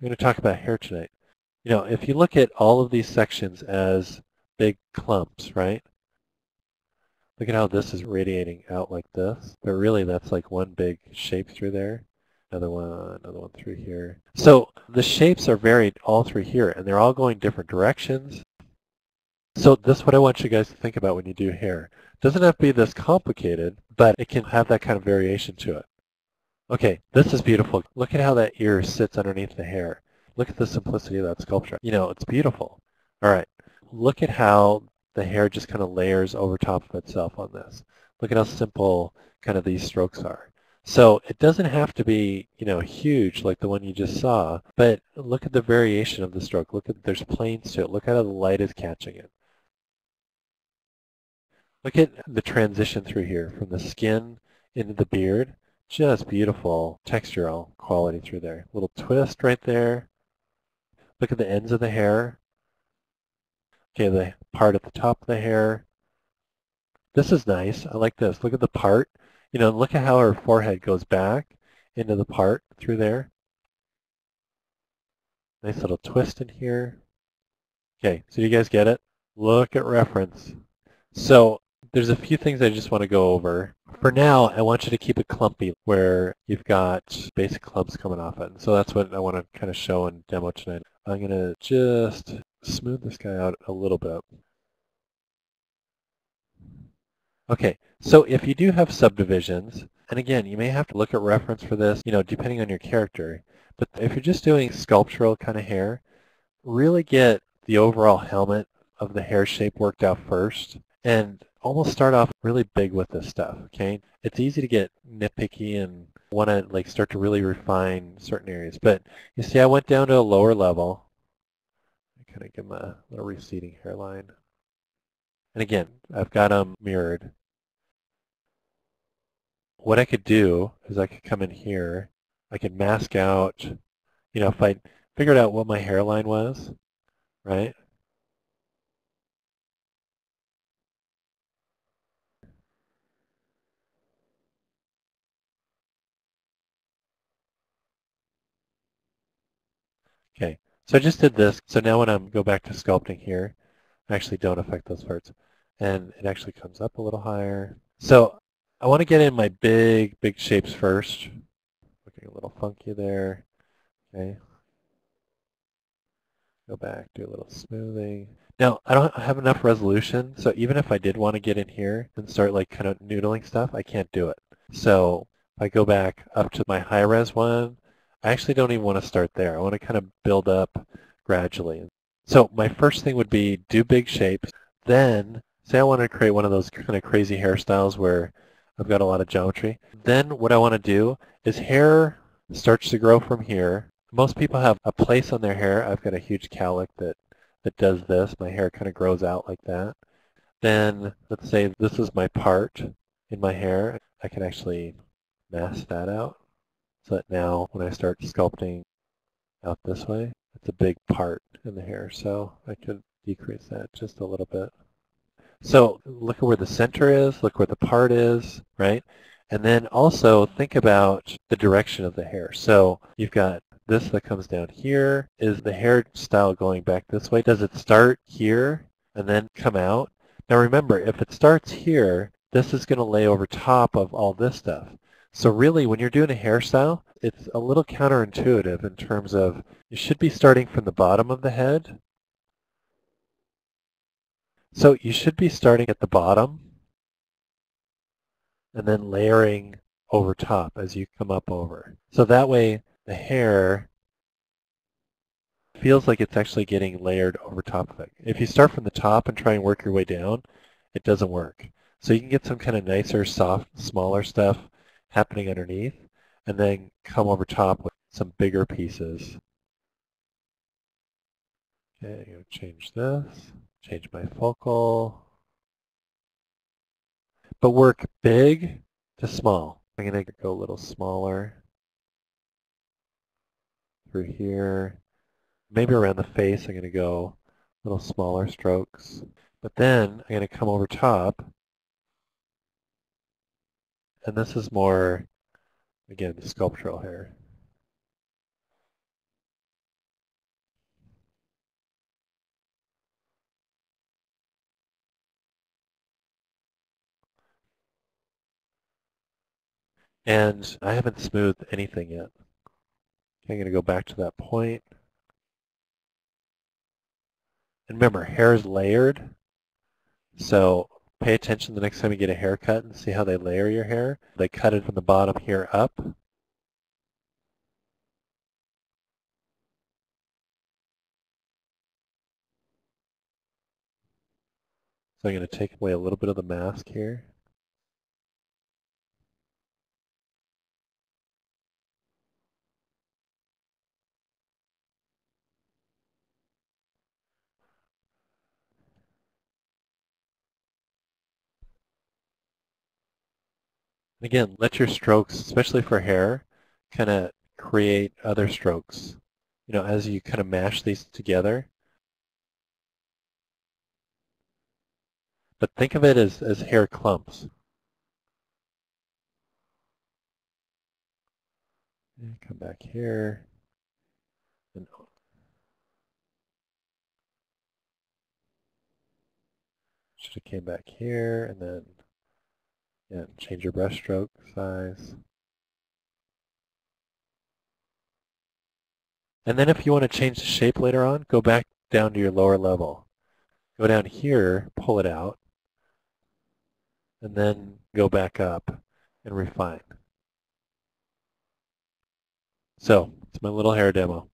I'm going to talk about hair tonight. You know, if you look at all of these sections as big clumps, right? Look at how this is radiating out like this. But really, that's like one big shape through there. Another one, another one through here. So the shapes are varied all through here, and they're all going different directions. So this is what I want you guys to think about when you do hair. It doesn't have to be this complicated, but it can have that kind of variation to it. Okay, this is beautiful. Look at how that ear sits underneath the hair. Look at the simplicity of that sculpture. You know, it's beautiful. All right, look at how the hair just kind of layers over top of itself on this. Look at how simple kind of these strokes are. So it doesn't have to be, you know, huge like the one you just saw, but look at the variation of the stroke. Look at, there's planes to it. Look at how the light is catching it. Look at the transition through here from the skin into the beard. Just beautiful textural quality through there. Little twist right there. Look at the ends of the hair. Okay, the part at the top of the hair. This is nice. I like this. Look at the part. You know, look at how her forehead goes back into the part through there. Nice little twist in here. Okay, so you guys get it? Look at reference. So there's a few things I just want to go over. For now, I want you to keep it clumpy where you've got basic clumps coming off it. So that's what I want to kind of show and demo tonight. I'm going to just smooth this guy out a little bit. Okay, so if you do have subdivisions, and again, you may have to look at reference for this, you know, depending on your character, but if you're just doing sculptural kind of hair, really get the overall helmet of the hair shape worked out first, and almost start off really big with this stuff, okay? It's easy to get nitpicky and want to like start to really refine certain areas, but you see I went down to a lower level, I kind of give him a little receding hairline. And again, I've got them mirrored. What I could do is I could come in here, I could mask out, you know, if I figured out what my hairline was, right? Okay, so I just did this. So now when I go back to sculpting here, I actually don't affect those parts. And it actually comes up a little higher. So I want to get in my big, big shapes first. Looking a little funky there. Okay. Go back, do a little smoothing. Now, I don't have enough resolution, so even if I did want to get in here and start like kind of noodling stuff, I can't do it. So if I go back up to my high-res one, I actually don't even want to start there. I want to kind of build up gradually. So my first thing would be do big shapes. Then, say I want to create one of those kind of crazy hairstyles where I've got a lot of geometry. Then what I want to do is hair starts to grow from here. Most people have a place on their hair. I've got a huge cowlick that, that does this. My hair kind of grows out like that. Then let's say this is my part in my hair. I can actually mask that out so that now when I start sculpting out this way, it's a big part in the hair. So I could decrease that just a little bit. So look at where the center is, look where the part is, right? And then also think about the direction of the hair. So you've got this that comes down here. Is the hairstyle going back this way? Does it start here and then come out? Now remember, if it starts here, this is going to lay over top of all this stuff. So really, when you're doing a hairstyle, it's a little counterintuitive in terms of you should be starting from the bottom of the head. So you should be starting at the bottom and then layering over top as you come up over. So that way the hair feels like it's actually getting layered over top of it. If you start from the top and try and work your way down, it doesn't work. So you can get some kind of nicer, soft, smaller stuff happening underneath, and then come over top with some bigger pieces. Okay, change this, change my focal, but work big to small. I'm going to go a little smaller through here. Maybe around the face I'm going to go a little smaller strokes. But then I'm going to come over top and this is more, again, sculptural hair. And I haven't smoothed anything yet. I'm going to go back to that point. And remember, hair is layered. So pay attention the next time you get a haircut and see how they layer your hair. They cut it from the bottom here up. So I'm going to take away a little bit of the mask here. Again, let your strokes, especially for hair, kind of create other strokes. You know, as you kind of mash these together. But think of it as, as hair clumps. And come back here. And should have came back here and then yeah, change your brush stroke size. And then if you want to change the shape later on, go back down to your lower level. Go down here, pull it out, and then go back up and refine. So, it's my little hair demo.